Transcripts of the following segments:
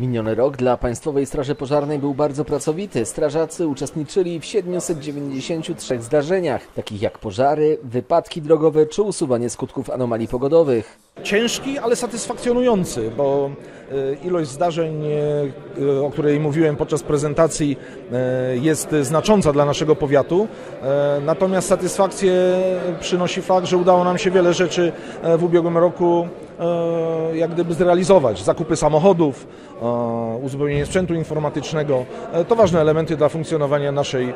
Miniony rok dla Państwowej Straży Pożarnej był bardzo pracowity. Strażacy uczestniczyli w 793 zdarzeniach, takich jak pożary, wypadki drogowe czy usuwanie skutków anomalii pogodowych. Ciężki, ale satysfakcjonujący, bo e, ilość zdarzeń, e, o której mówiłem podczas prezentacji, e, jest znacząca dla naszego powiatu. Natomiast satysfakcję przynosi fakt, że udało nam się wiele rzeczy w ubiegłym roku jak gdyby zrealizować. Zakupy samochodów, uzupełnienie sprzętu informatycznego. To ważne elementy dla funkcjonowania naszej,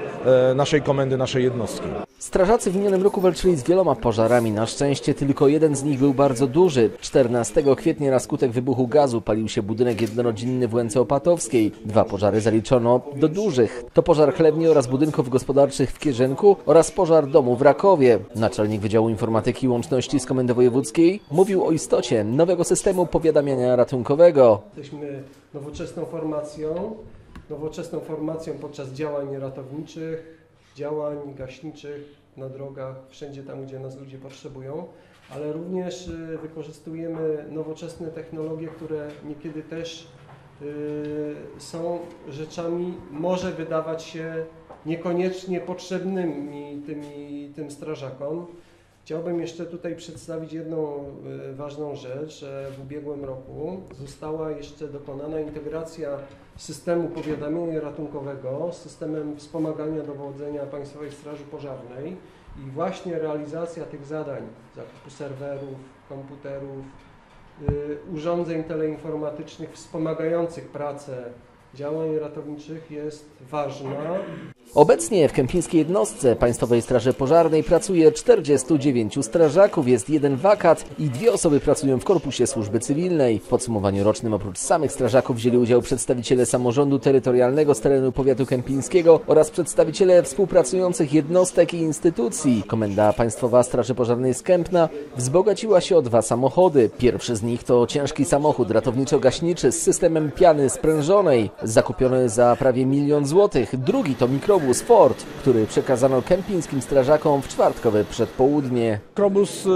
naszej komendy, naszej jednostki. Strażacy w minionym roku walczyli z wieloma pożarami. Na szczęście tylko jeden z nich był bardzo duży. 14 kwietnia na skutek wybuchu gazu palił się budynek jednorodzinny w Łęce Opatowskiej. Dwa pożary zaliczono do dużych. To pożar chlewni oraz budynków gospodarczych w Kierzenku oraz pożar domu w Rakowie. Naczelnik Wydziału Informatyki i Łączności z Komendy Wojewódzkiej mówił o istocie nowego systemu powiadamiania ratunkowego. Jesteśmy nowoczesną formacją, nowoczesną formacją podczas działań ratowniczych, działań gaśniczych na drogach, wszędzie tam, gdzie nas ludzie potrzebują, ale również y, wykorzystujemy nowoczesne technologie, które niekiedy też y, są rzeczami, może wydawać się niekoniecznie potrzebnymi tymi, tym strażakom. Chciałbym jeszcze tutaj przedstawić jedną y, ważną rzecz, że w ubiegłym roku została jeszcze dokonana integracja systemu powiadamiania ratunkowego z systemem wspomagania dowodzenia Państwowej Straży Pożarnej i właśnie realizacja tych zadań, zakupu serwerów, komputerów, y, urządzeń teleinformatycznych wspomagających pracę działań ratowniczych jest ważna. Obecnie w kępińskiej jednostce Państwowej Straży Pożarnej pracuje 49 strażaków, jest jeden wakat i dwie osoby pracują w Korpusie Służby Cywilnej. W podsumowaniu rocznym oprócz samych strażaków wzięli udział przedstawiciele samorządu terytorialnego z terenu powiatu kępińskiego oraz przedstawiciele współpracujących jednostek i instytucji. Komenda Państwowa Straży Pożarnej z Kępna wzbogaciła się o dwa samochody. Pierwszy z nich to ciężki samochód ratowniczo-gaśniczy z systemem piany sprężonej, zakupiony za prawie milion złotych. Drugi to mikro mikrobus Ford, który przekazano kempińskim strażakom w czwartkowe przedpołudnie. Mikrobus e,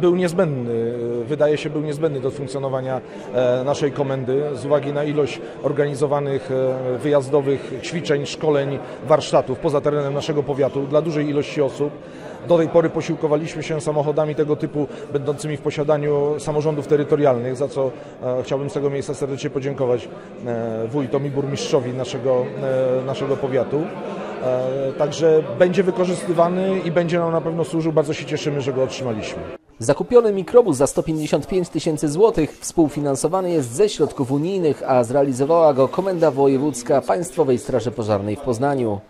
był niezbędny, e, wydaje się był niezbędny do funkcjonowania e, naszej komendy z uwagi na ilość organizowanych wyjazdowych ćwiczeń, szkoleń, warsztatów poza terenem naszego powiatu dla dużej ilości osób. Do tej pory posiłkowaliśmy się samochodami tego typu, będącymi w posiadaniu samorządów terytorialnych, za co e, chciałbym z tego miejsca serdecznie podziękować e, wójtom i burmistrzowi naszego, e, naszego powiatu. Także będzie wykorzystywany i będzie nam na pewno służył. Bardzo się cieszymy, że go otrzymaliśmy. Zakupiony mikrobus za 155 tysięcy złotych współfinansowany jest ze środków unijnych, a zrealizowała go Komenda Wojewódzka Państwowej Straży Pożarnej w Poznaniu.